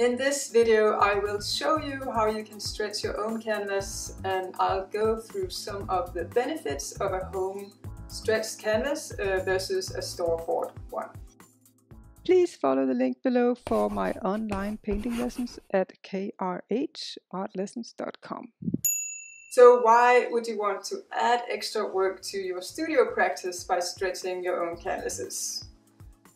In this video I will show you how you can stretch your own canvas and I'll go through some of the benefits of a home stretched canvas uh, versus a store-bought one. Please follow the link below for my online painting lessons at krhartlessons.com. So why would you want to add extra work to your studio practice by stretching your own canvases?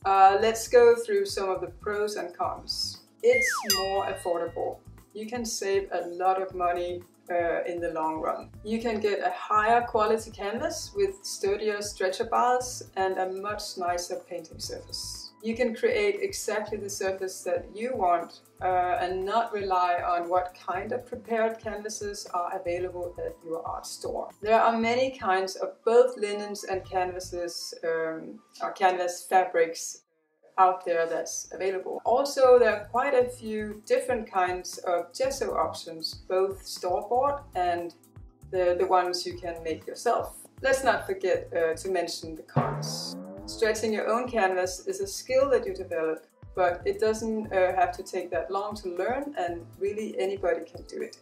Uh, let's go through some of the pros and cons. It's more affordable. You can save a lot of money uh, in the long run. You can get a higher quality canvas with sturdier stretcher bars and a much nicer painting surface. You can create exactly the surface that you want uh, and not rely on what kind of prepared canvases are available at your art store. There are many kinds of both linens and canvases um, or canvas fabrics out there that's available. Also, there are quite a few different kinds of gesso options, both store-bought and the, the ones you can make yourself. Let's not forget uh, to mention the cons. Stretching your own canvas is a skill that you develop, but it doesn't uh, have to take that long to learn and really anybody can do it.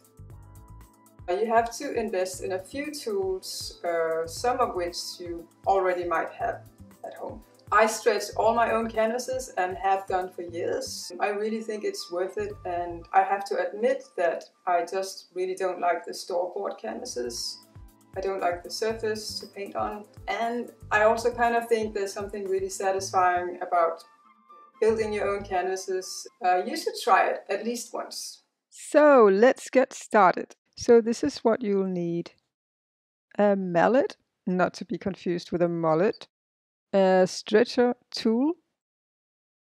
You have to invest in a few tools, uh, some of which you already might have at home. I stretch all my own canvases and have done for years. I really think it's worth it and I have to admit that I just really don't like the store-bought canvases. I don't like the surface to paint on and I also kind of think there's something really satisfying about building your own canvases. Uh, you should try it at least once. So let's get started. So this is what you'll need. A mallet, not to be confused with a mullet, a stretcher tool,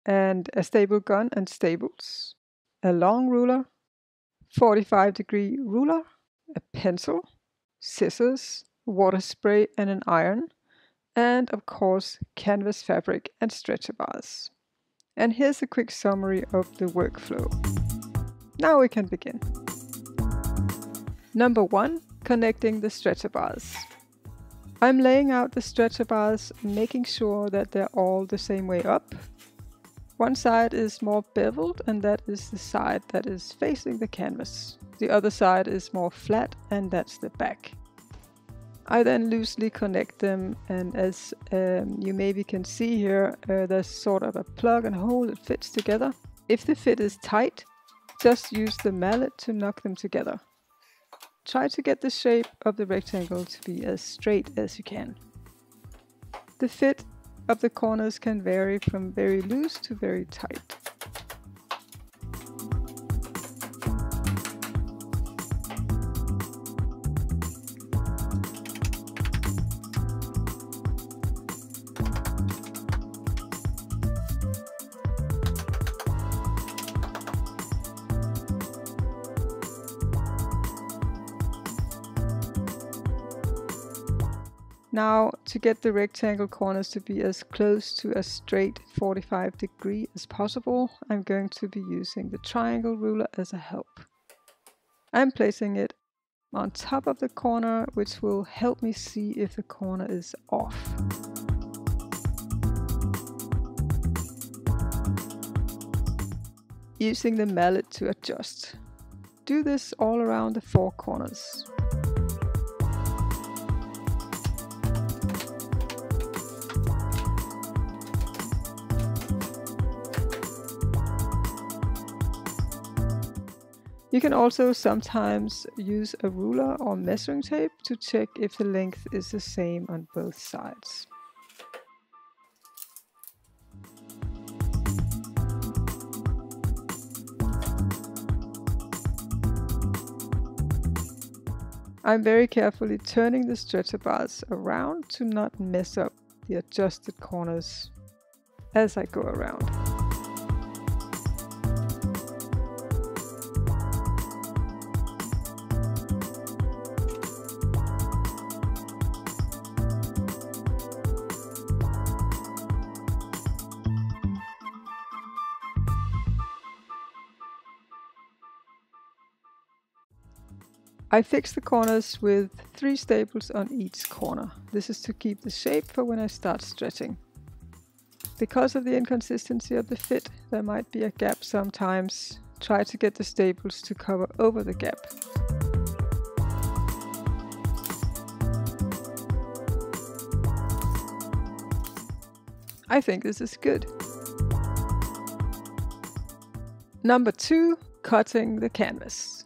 and a staple gun and staples, a long ruler, 45 degree ruler, a pencil, scissors, water spray and an iron, and of course canvas fabric and stretcher bars. And here's a quick summary of the workflow. Now we can begin. Number one, connecting the stretcher bars. I'm laying out the stretcher bars, making sure that they're all the same way up. One side is more beveled and that is the side that is facing the canvas. The other side is more flat and that's the back. I then loosely connect them and as um, you maybe can see here, uh, there's sort of a plug and hole that fits together. If the fit is tight, just use the mallet to knock them together. Try to get the shape of the rectangle to be as straight as you can. The fit of the corners can vary from very loose to very tight. To get the rectangle corners to be as close to a straight 45 degree as possible, I'm going to be using the triangle ruler as a help. I'm placing it on top of the corner, which will help me see if the corner is off. Using the mallet to adjust. Do this all around the four corners. You can also sometimes use a ruler or measuring tape to check if the length is the same on both sides. I'm very carefully turning the stretcher bars around to not mess up the adjusted corners as I go around. I fix the corners with three staples on each corner. This is to keep the shape for when I start stretching. Because of the inconsistency of the fit, there might be a gap sometimes try to get the staples to cover over the gap. I think this is good. Number two, cutting the canvas.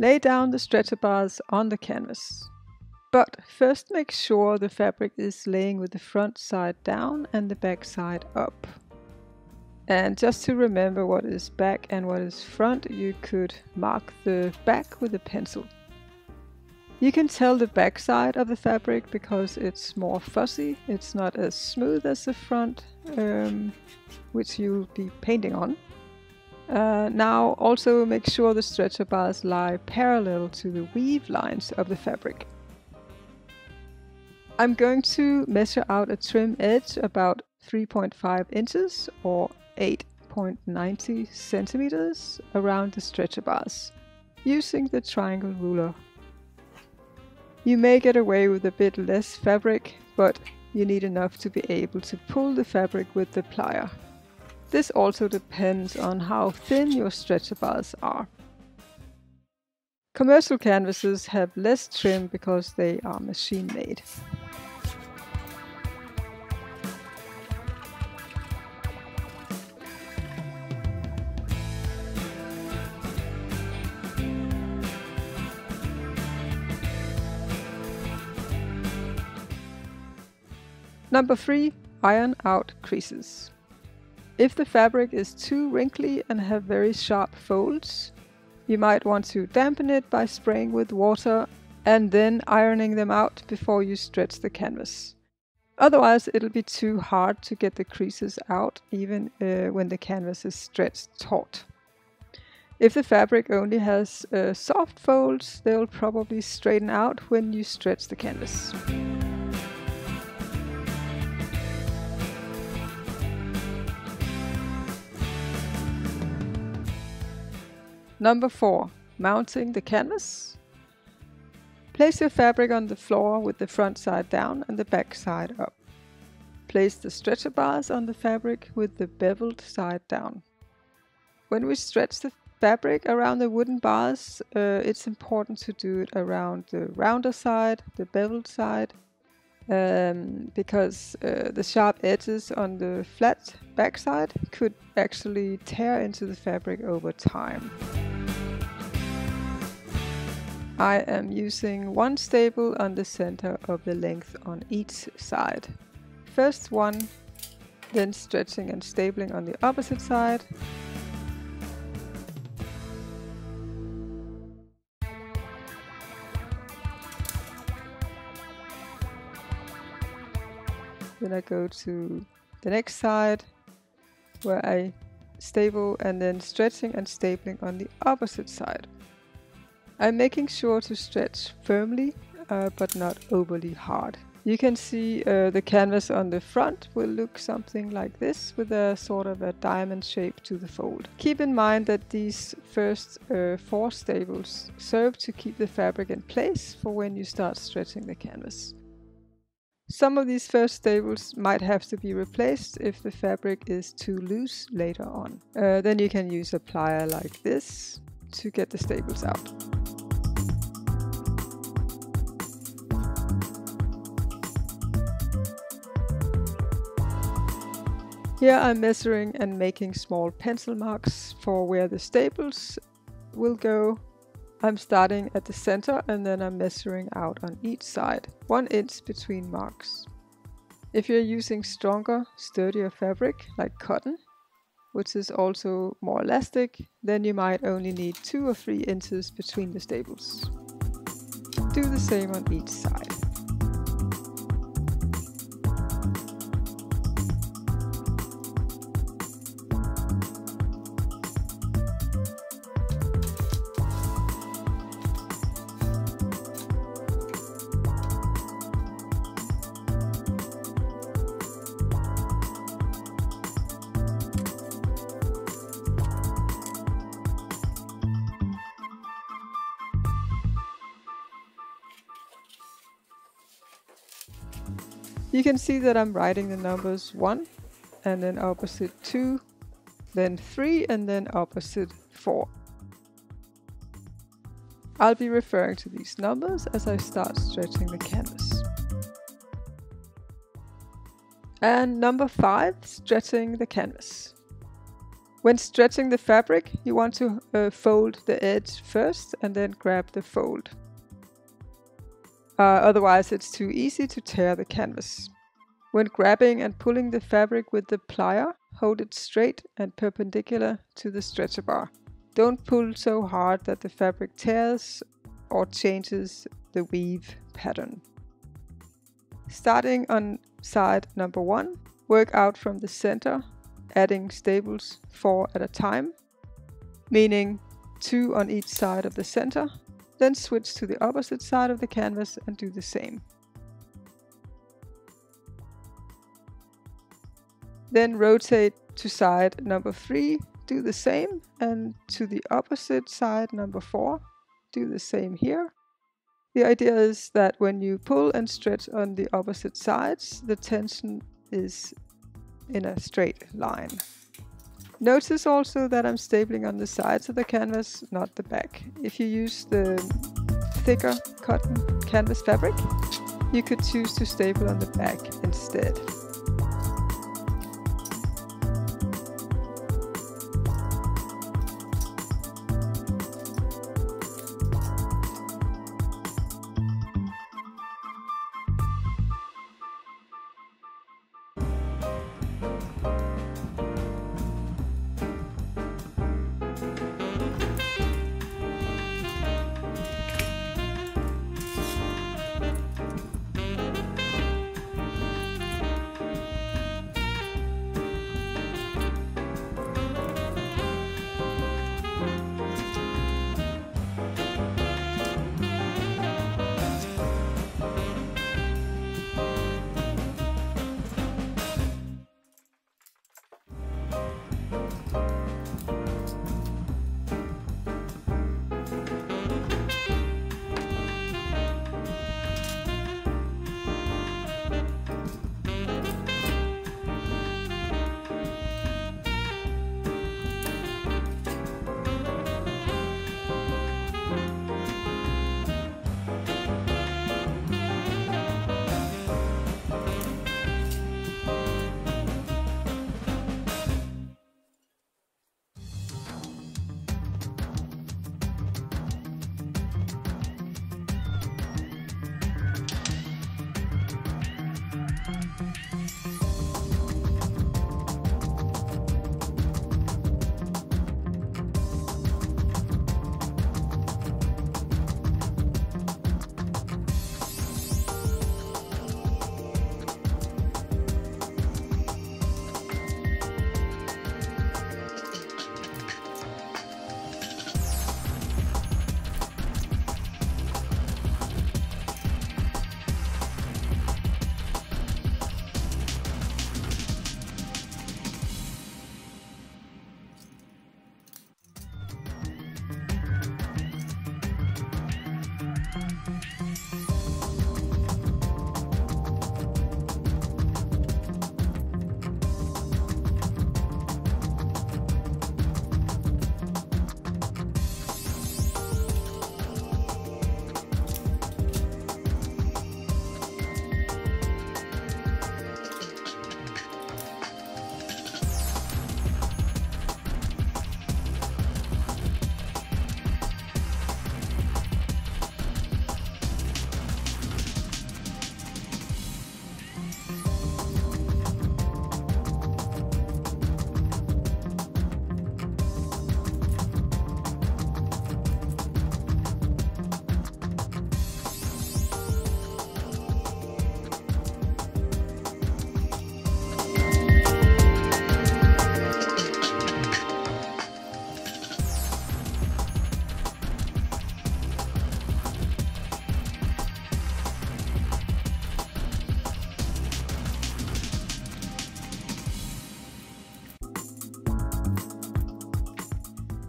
Lay down the stretcher bars on the canvas. But first make sure the fabric is laying with the front side down and the back side up. And just to remember what is back and what is front, you could mark the back with a pencil. You can tell the back side of the fabric because it's more fuzzy, it's not as smooth as the front, um, which you'll be painting on. Uh, now also make sure the stretcher bars lie parallel to the weave lines of the fabric. I'm going to measure out a trim edge about 3.5 inches or 8.90 centimeters around the stretcher bars using the triangle ruler you may get away with a bit less fabric, but you need enough to be able to pull the fabric with the plier. This also depends on how thin your stretcher bars are. Commercial canvases have less trim because they are machine made. Number 3. Iron out creases. If the fabric is too wrinkly and have very sharp folds, you might want to dampen it by spraying with water and then ironing them out before you stretch the canvas. Otherwise it'll be too hard to get the creases out even uh, when the canvas is stretched taut. If the fabric only has uh, soft folds, they'll probably straighten out when you stretch the canvas. Number 4. Mounting the canvas. Place your fabric on the floor with the front side down and the back side up. Place the stretcher bars on the fabric with the beveled side down. When we stretch the fabric around the wooden bars, uh, it's important to do it around the rounder side, the beveled side, um, because uh, the sharp edges on the flat backside could actually tear into the fabric over time. I am using one staple on the center of the length on each side. First one, then stretching and stapling on the opposite side. Then I go to the next side where I staple and then stretching and stapling on the opposite side. I'm making sure to stretch firmly, uh, but not overly hard. You can see uh, the canvas on the front will look something like this with a sort of a diamond shape to the fold. Keep in mind that these first uh, four staples serve to keep the fabric in place for when you start stretching the canvas. Some of these first staples might have to be replaced if the fabric is too loose later on. Uh, then you can use a plier like this to get the staples out. Here I'm measuring and making small pencil marks for where the staples will go. I'm starting at the center and then I'm measuring out on each side, one inch between marks. If you're using stronger, sturdier fabric like cotton, which is also more elastic, then you might only need two or three inches between the staples. Do the same on each side. You can see that I'm writing the numbers 1 and then opposite 2 then 3 and then opposite 4. I'll be referring to these numbers as I start stretching the canvas. And number 5, stretching the canvas. When stretching the fabric, you want to uh, fold the edge first and then grab the fold. Uh, otherwise it's too easy to tear the canvas. When grabbing and pulling the fabric with the plier, hold it straight and perpendicular to the stretcher bar. Don't pull so hard that the fabric tears or changes the weave pattern. Starting on side number one, work out from the center, adding staples four at a time, meaning two on each side of the center, then switch to the opposite side of the canvas and do the same. Then rotate to side number 3, do the same, and to the opposite side number 4, do the same here. The idea is that when you pull and stretch on the opposite sides, the tension is in a straight line. Notice also that I'm stapling on the sides of the canvas, not the back. If you use the thicker cotton canvas fabric, you could choose to staple on the back instead.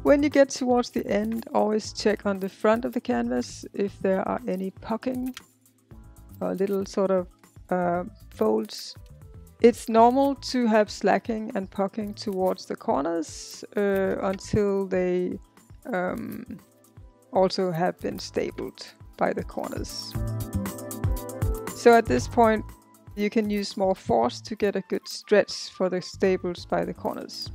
When you get towards the end, always check on the front of the canvas if there are any pucking or little sort of uh, folds It's normal to have slacking and pucking towards the corners uh, until they um, also have been stapled by the corners. So at this point, you can use more force to get a good stretch for the staples by the corners.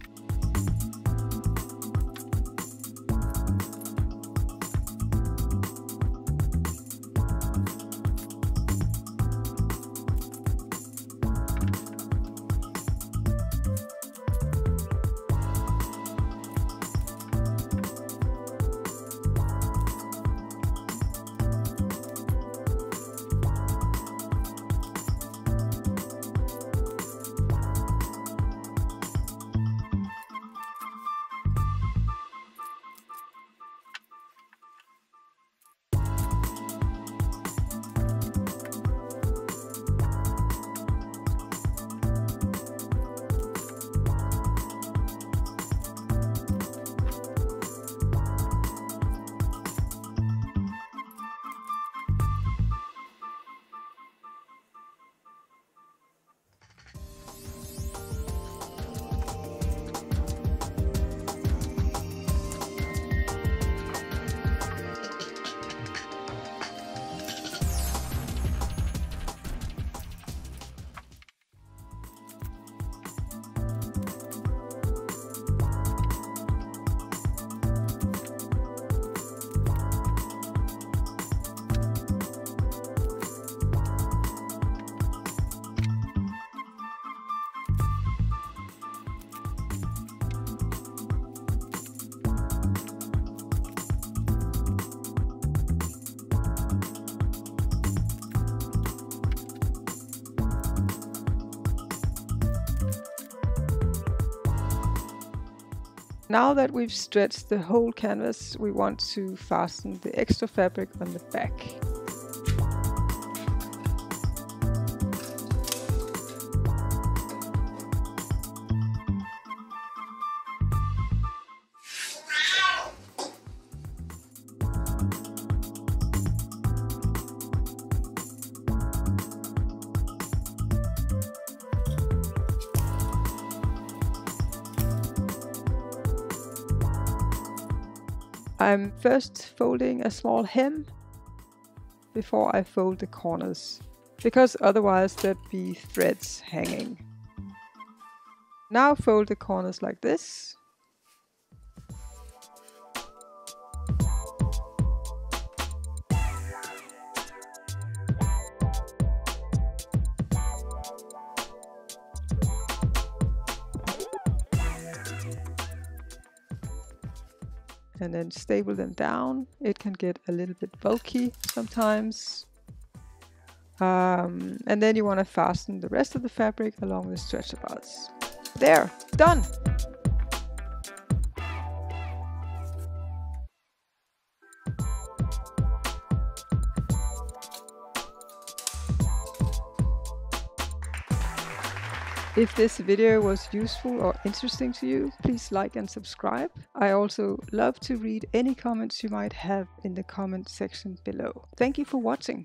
Now that we've stretched the whole canvas, we want to fasten the extra fabric on the back. I'm first folding a small hem before I fold the corners, because otherwise there'd be threads hanging. Now fold the corners like this, and then staple them down. It can get a little bit bulky sometimes. Um, and then you want to fasten the rest of the fabric along the stretcher bars. There, done! If this video was useful or interesting to you, please like and subscribe. I also love to read any comments you might have in the comment section below. Thank you for watching.